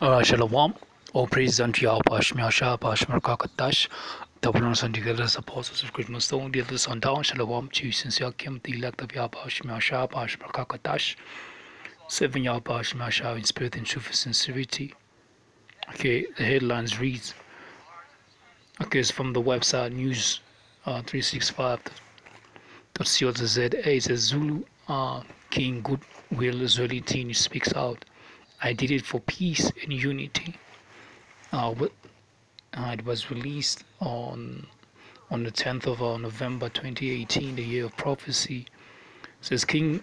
Shalom. All praise unto Yahweh, Shmyasha, Bashmarkakatash. The brothers and together as apostles of Christmas Stone, the others on down. Shalom to sincere Kim, the elect of Yahweh, Shmyasha, Bashmarkakatash. Serving Yahweh, Shmyasha in spirit and truth and sincerity. Okay, the headlines reads. Okay, it's from the website news uh, 365.co.za. It says Zulu uh, King Goodwill Zwelithini speaks out. I did it for peace and unity. Uh, uh, it was released on on the 10th of uh, November 2018, the year of prophecy. It says King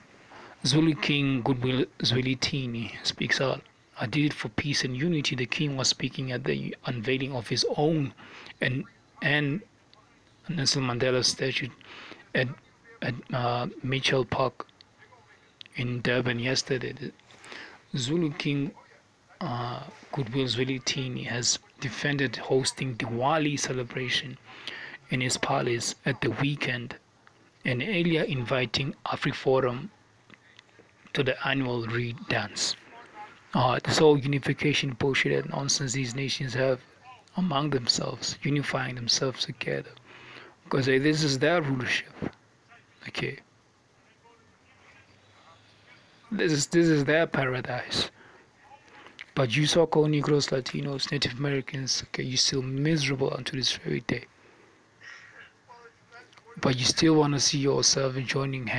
Zulu King Goodwill Zwelithini speaks out. I did it for peace and unity. The king was speaking at the unveiling of his own and and Nelson Mandela statue at at uh, Mitchell Park in Durban yesterday. Zulu King uh, Goodwill Zwelithini has defended hosting Diwali celebration in his palace at the weekend and earlier inviting AfriForum to the annual Reed dance. Uh, this whole unification bullshit and nonsense these nations have among themselves, unifying themselves together. Because this is their rulership. Okay. This is this is their paradise. But you so-called Negroes, Latinos, Native Americans, okay, you're still miserable until this very day. But you still want to see yourself joining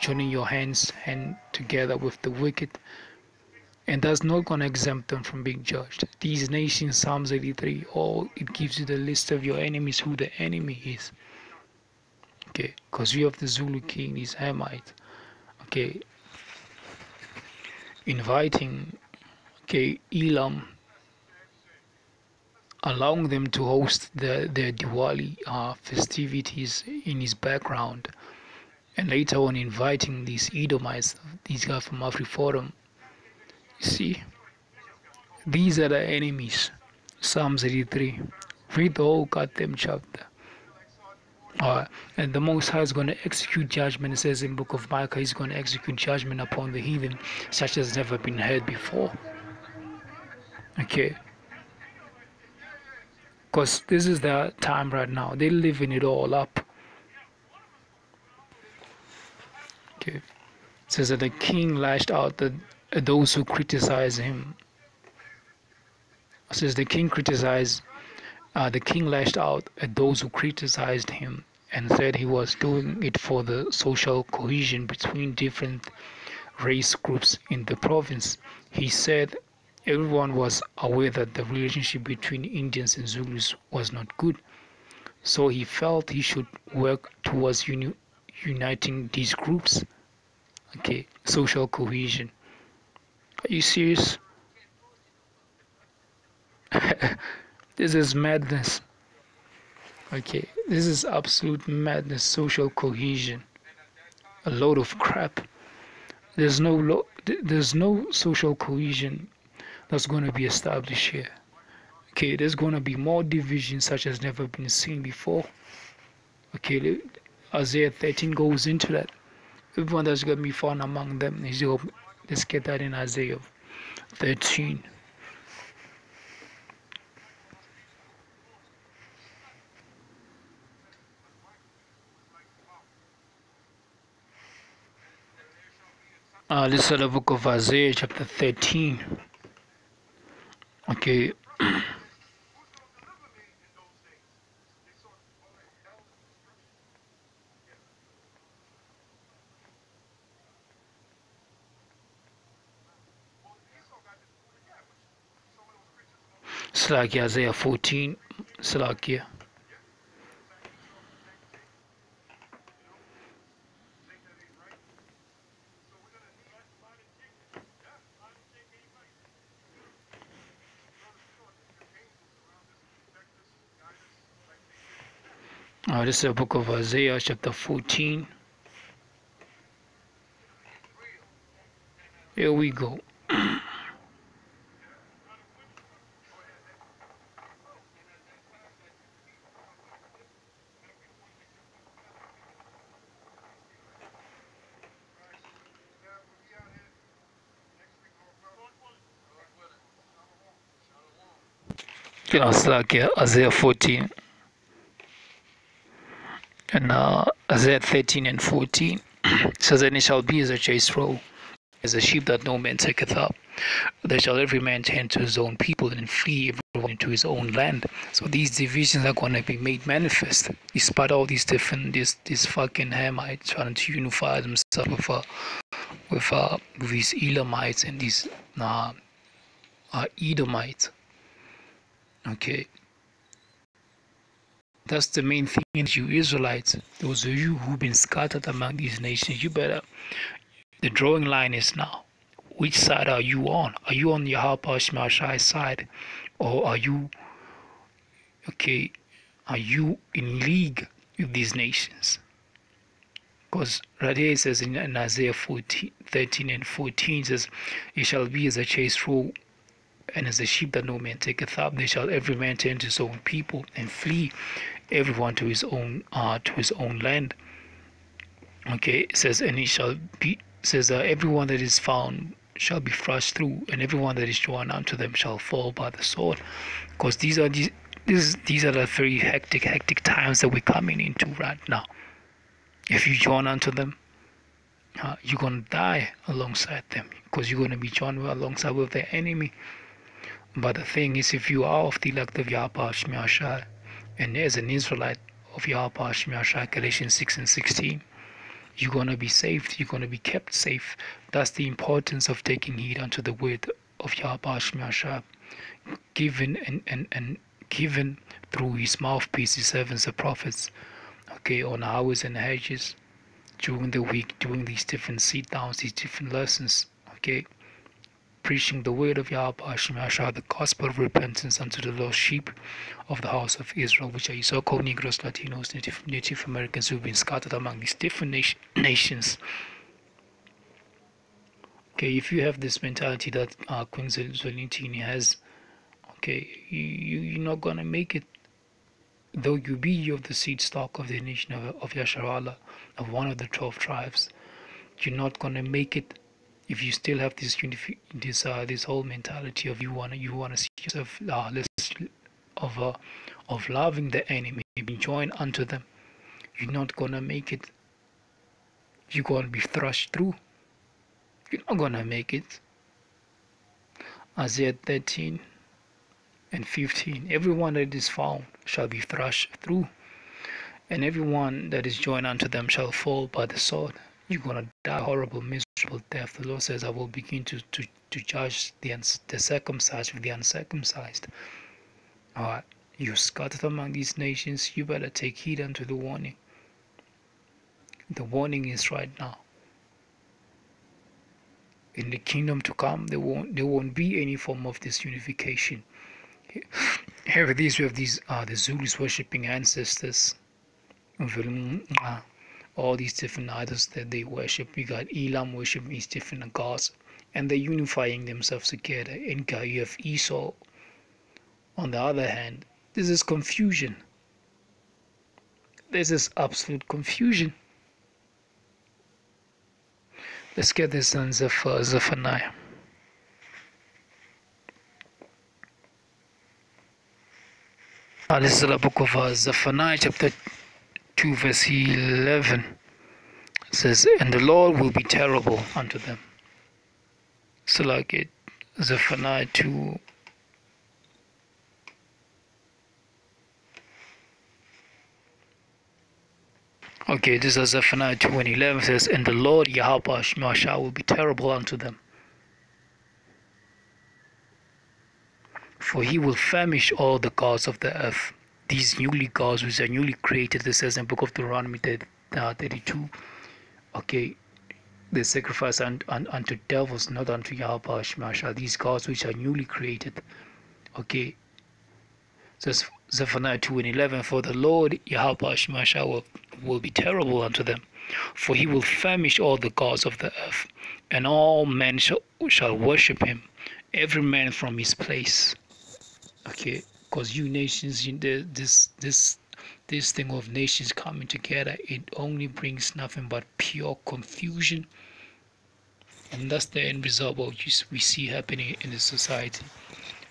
joining your hands hand together with the wicked, and that's not going to exempt them from being judged. These nations, Psalms 83, all it gives you the list of your enemies, who the enemy is. Okay, because you have the Zulu king, he's Hamite. Okay, inviting okay, Elam, allowing them to host the, their Diwali uh, festivities in his background, and later on inviting these Edomites, these guys from AfriForum. You see, these are the enemies. Psalms 83. Read the whole goddamn chapter. Uh, and the Most High is going to execute judgment. It says in Book of Micah, He's going to execute judgment upon the heathen, such as never been heard before. Okay, because this is their time right now. They're living it all up. Okay, it says that the king lashed out at those who criticize him. It says the king criticized. Uh, the king lashed out at those who criticized him and said he was doing it for the social cohesion between different race groups in the province. He said everyone was aware that the relationship between Indians and Zulus was not good, so he felt he should work towards uni uniting these groups. Okay, social cohesion. Are you serious? this is madness. Okay, this is absolute madness, social cohesion. A load of crap. There's no there's no social cohesion that's going to be established here. Okay, there's going to be more division such as never been seen before. Okay, Isaiah 13 goes into that. Everyone that's going to be found among them is let's get that in Isaiah 13. Uh, this is the book of Isaiah, chapter 13. Okay. Slakia Isaiah 14, Slakia. Uh, this is the book of Isaiah, chapter 14. Here we go. Isaiah 14 and uh, Isaiah 13 and 14 says, And it shall be as a chase roll, as a sheep that no man taketh up. There shall every man turn to his own people and flee everyone into his own land. So these divisions are going to be made manifest. Despite all these different, these these fucking Hamites trying to unify themselves with uh, with uh, with these Elamites and these uh, uh, Edomites. Okay. That's the main thing you Israelites, those of you who've been scattered among these nations, you better the drawing line is now. Which side are you on? Are you on Yahweh Shemashai side? Or are you okay? Are you in league with these nations? Because right here it says in, Isaiah 14, 13 and 14 says, It shall be as a chase roll and as a sheep that no man taketh up, they shall every man turn to his own people and flee, everyone to his own uh, to his own land. Okay, it says, and he shall be says, uh, everyone that is found shall be thrust through, and everyone that is drawn unto them shall fall by the sword. Because these are these these these are the very hectic hectic times that we're coming into right now. If you join unto them, uh, you're gonna die alongside them because you're gonna be joined alongside with the enemy. But the thing is, if you are of the elect of Yahweh and as an Israelite of Yahweh Shemiashai, Galatians 6 and 16, you're going to be saved, you're going to be kept safe. That's the importance of taking heed unto the word of Yahweh Shemiashai, given and, and, and given through his mouthpiece, his servants, the prophets, okay, on hours and hedges during the week, during these different sit downs, these different lessons, okay preaching the word of Yahweh Shemashah, the gospel of repentance unto the lost sheep of the house of Israel, which are so-called Negroes, Latinos, Native, Native Americans who've been scattered among these different nation, nations. Okay, if you have this mentality that uh, Queen Zwelithini has, okay, you, you, you're not gonna make it. Though you be of the seed stock of the nation of, of Yasharala, of one of the 12 tribes, you're not gonna make it if you still have this this uh, this whole mentality of you wanna you wanna see yourself uh, less of uh, of loving the enemy, being joined unto them, you're not gonna make it. You're gonna be thrashed through. You're not gonna make it. Isaiah 13 and 15. Everyone that is found shall be thrashed through, and everyone that is joined unto them shall fall by the sword. You're gonna die horrible, miserable death. The Lord says, I will begin to, to, to judge the, the circumcised with the uncircumcised. Alright, you scattered among these nations, you better take heed unto the warning. The warning is right now. In the kingdom to come, there won't there won't be any form of this unification. Here, these we have these uh, the Zulus worshipping ancestors all these different idols that they worship. We got Elam worship these different gods, and they're unifying themselves together. In you have Esau. On the other hand, this is confusion. This is absolute confusion. Let's get this in Zeph- Zephaniah. Uh, this is the book of uh, Zephaniah, chapter 2 verse 11 says and the lord will be terrible unto them. So like it zephaniah 2 okay this is zephaniah 2 and 11 says and the lord yahweh shemashah will be terrible unto them. For he will famish all the gods of the earth. These newly gods which are newly created this says in book of deuteronomy uh, 32 okay they sacrifice un, un, unto devils not unto yahweh shemashah. These gods which are newly created okay. Says zephaniah 2 and 11 for the lord yahweh shemashah will, will be terrible unto them for he will famish all the gods of the earth and all men shall, shall worship him every man from his place okay. Because you nations this this this thing of nations coming together it only brings nothing but pure confusion and that's the end result what we see happening in the society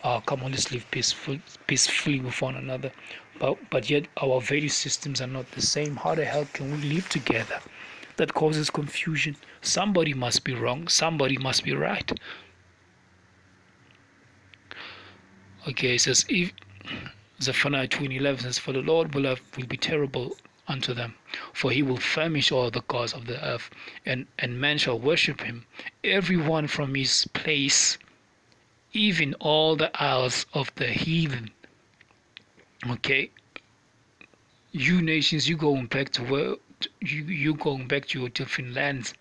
uh, come on, let's live peaceful, peacefully with one another. But but yet our value systems are not the same. How the hell can we live together? That causes confusion. Somebody must be wrong. Somebody must be right. Okay, it says if Zephaniah 2:11 says, "For the Lord will have, will be terrible unto them, for he will furnish all the gods of the earth, and and men shall worship him, every one from his place, even all the isles of the heathen." Okay, you nations, you going back to where you you going back to your different lands.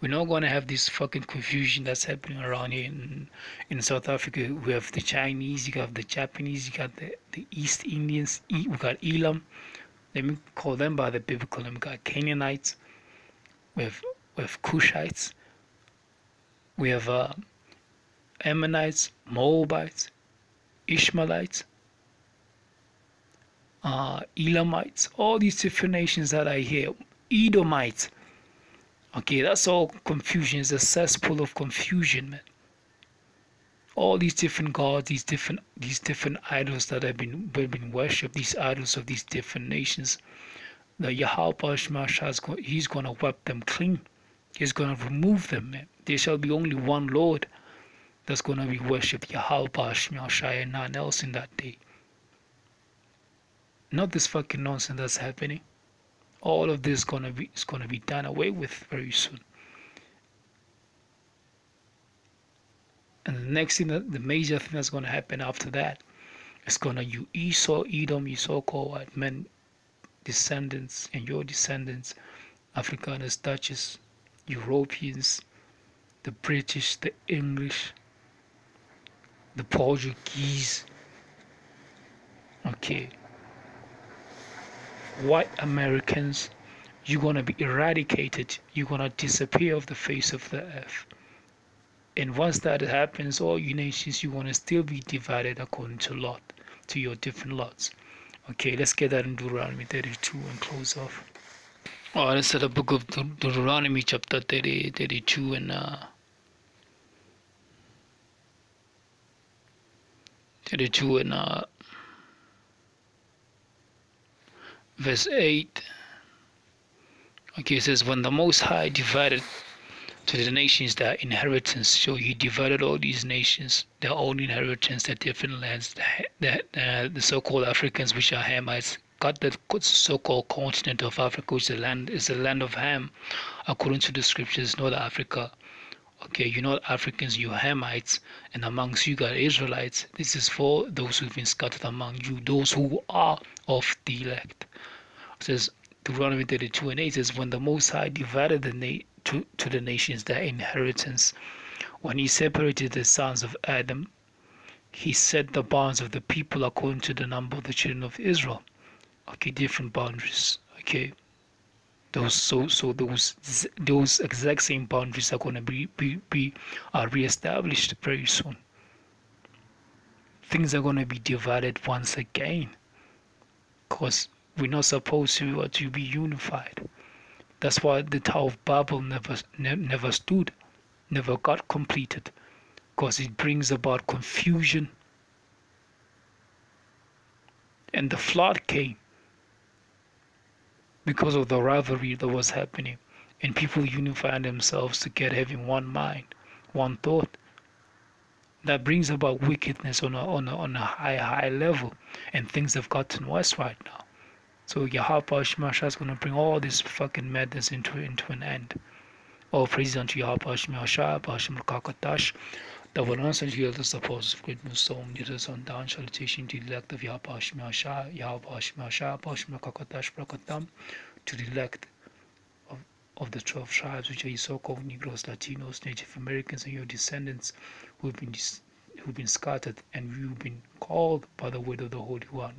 We're not gonna have this fucking confusion that's happening around here in in South Africa. We have the Chinese, you got the Japanese, you got the, the East Indians, we got Elam. Let me call them by the biblical name. We got Canaanites, we have we have Cushites, we have uh, Ammonites, Moabites, Ishmaelites, uh, Elamites, all these different nations that are here, Edomites. Okay, that's all confusion. It's a cesspool of confusion, man. All these different gods, these different these different idols that have been have been worshipped, these idols of these different nations. The Yahweh Shemashah, he's gonna wipe them clean. He's gonna remove them, man. There shall be only one Lord that's gonna be worshipped, Yahweh Shemashah, and none else in that day not this fucking nonsense that's happening all of this gonna be is gonna be done away with very soon. And the next thing that the major thing that's gonna happen after that is gonna you Esau Edom Esau called men descendants and your descendants Afrikaners Dutches Europeans the British the English the Portuguese. Okay white Americans, you're going to be eradicated. You're going to disappear off the face of the earth. And once that happens, all you nations, you want to still be divided according to lot, to your different lots. Okay, let's get that in Deuteronomy 32 and close off. All right, let's the book of Deuteronomy, chapter 30, 32, and uh, 32 and uh, verse 8 okay it says when the most high divided to the nations their inheritance so he divided all these nations their own inheritance their different lands the, the, the so-called africans which are hamites got the so-called continent of africa which is the land is the land of ham according to the scriptures north africa. Okay you're not africans you're hamites and amongst you got israelites. This is for those who've been scattered among you those who are of the elect says Deuteronomy 32 and 8 says when the most high divided the na- to, to the nations their inheritance when he separated the sons of adam he set the bounds of the people according to the number of the children of israel. Okay different boundaries. Okay. Those so so those those exact same boundaries are going to be be, be are reestablished very soon. Things are going to be divided once again because we're not supposed to uh, to be unified. That's why the tower of babel never ne never stood never got completed because it brings about confusion. And the flood came because of the rivalry that was happening and people unifying themselves to get having one mind one thought. That brings about wickedness on a, on a, on a high high level and things have gotten worse right now so Yahweh Shemashah is going to bring all this fucking madness into into an end. All praise unto Yahweh Shemashah Bashim Kakatash. The one answer here the supporters of great Muslim leaders on down salutation to the elect of Yahweh Shemashah Yahweh Shemashah Bashim Kakatash Prakatam. To the elect of, of the 12 tribes which are so-called Negroes, Latinos, Native Americans and your descendants who have been who've been scattered and you've been called by the word of the Holy One.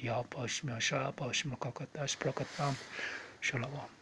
Prakatam Shalom